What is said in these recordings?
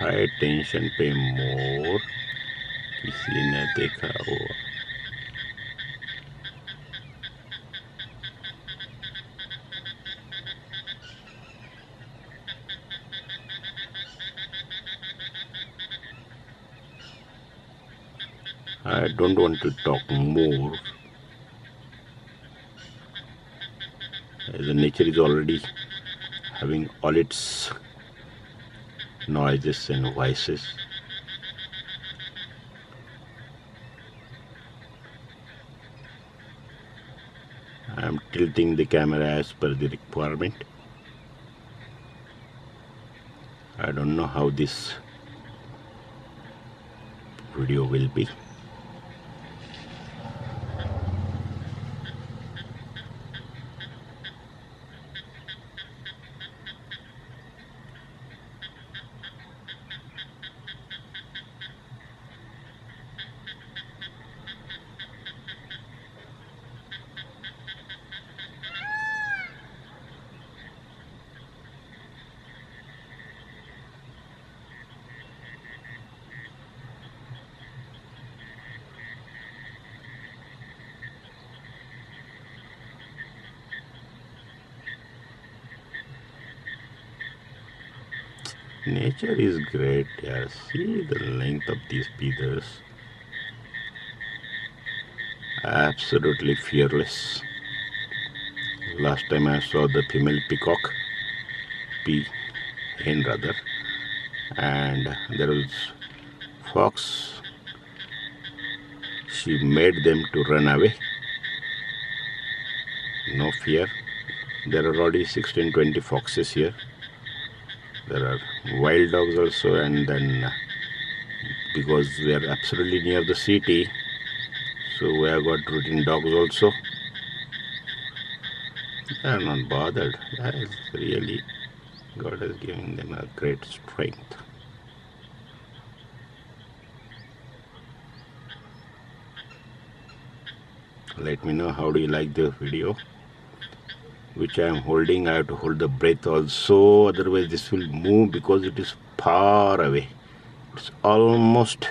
High tension पे मोर किसी ने देखा वो I don't want to talk more the nature is already having all its noises and voices I am tilting the camera as per the requirement. I don't know how this video will be Nature is great, yeah. See the length of these feathers. Absolutely fearless. Last time I saw the female peacock, pea hen rather, and there was fox. She made them to run away. No fear. There are already 16 20 foxes here there are wild dogs also and then because we are absolutely near the city so we have got routine dogs also. They are not bothered. That is really God has given them a great strength. Let me know how do you like the video which I am holding I have to hold the breath also otherwise this will move because it is far away. It's almost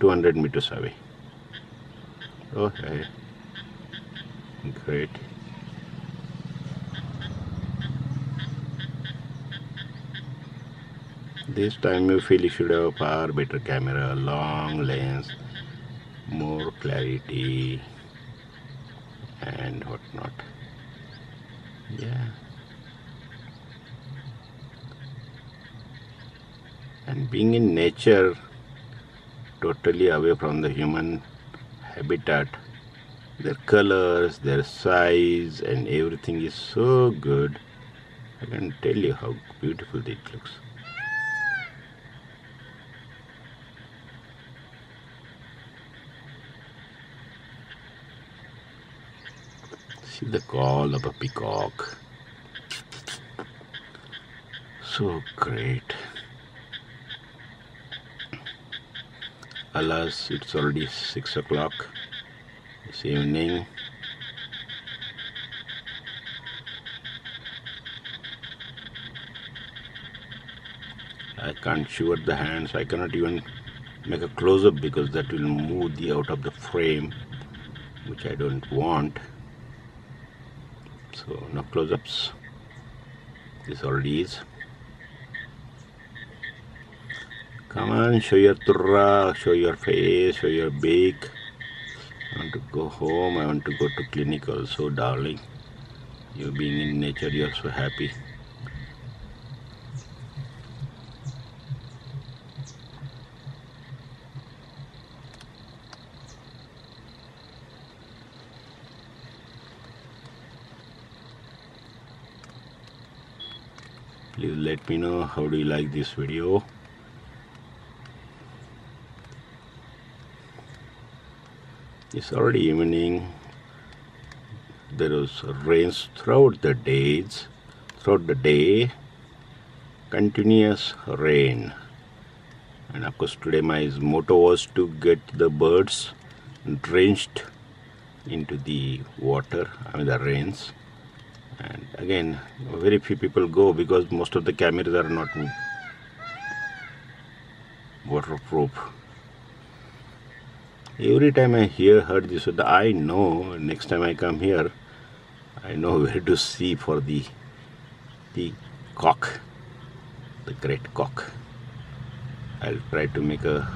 200 meters away. Okay. Great. This time you feel you should have a far better camera long lens more clarity and whatnot yeah. And being in nature totally away from the human habitat their colors their size and everything is so good I can tell you how beautiful it looks the call of a peacock. So great. Alas, it's already 6 o'clock this evening. I can't show the hands, I cannot even make a close-up because that will move the out of the frame which I don't want so no close-ups. This already is come on show your turra show your face show your beak. I want to go home I want to go to clinic also darling. You being in nature you're so happy please let me know how do you like this video. It's already evening. There was rains throughout the days throughout the day. Continuous rain. And of course today my motto was to get the birds drenched into the water I mean the rains and again very few people go because most of the cameras are not waterproof. Every time I hear heard this, I know next time I come here, I know where to see for the the cock, the great cock. I'll try to make a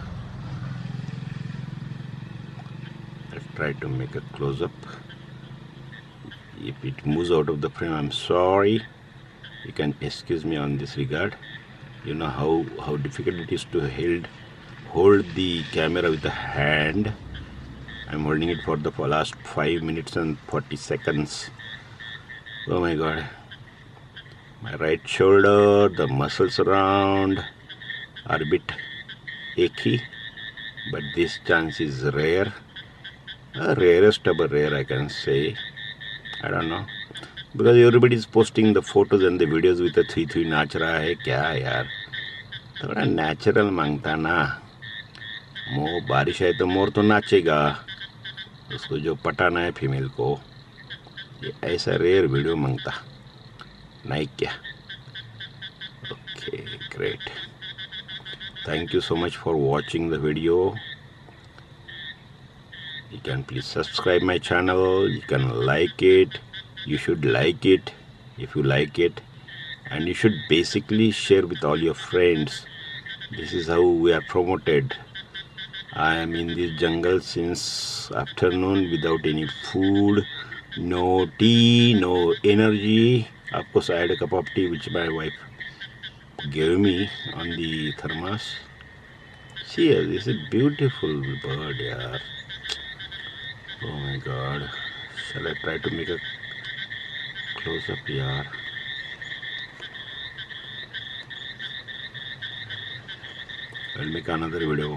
I'll try to make a close up. If it moves out of the frame, I'm sorry. You can excuse me on this regard. You know how how difficult it is to hold hold the camera with the hand. I'm holding it for the last 5 minutes and 40 seconds. Oh my god. My right shoulder, the muscles around are a bit achy, but this chance is rare. Rarest of a rare, I can say. I don't know because everybody is posting the photos and the videos with three three नाच रहा है क्या यार थोड़ा natural माँगता ना। मो बारिश है तो मोर तो नाचेगा। उसको जो पटाना है फीमेल को, ये ऐसा रेयर वीडियो माँगता। नहीं क्या? Okay great thank you so much for watching the video you can please subscribe my channel. You can like it. You should like it if you like it. And you should basically share with all your friends. This is how we are promoted. I am in this jungle since afternoon without any food no tea no energy. Of course i had a cup of tea which my wife. Gave me on the thermos. See this is a beautiful bird yeah god shall I try to make a close up यार make another video